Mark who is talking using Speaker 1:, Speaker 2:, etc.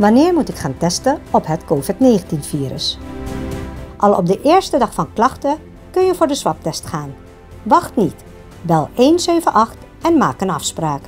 Speaker 1: Wanneer moet ik gaan testen op het COVID-19-virus? Al op de eerste dag van klachten kun je voor de swabtest gaan. Wacht niet. Bel 178 en maak een afspraak.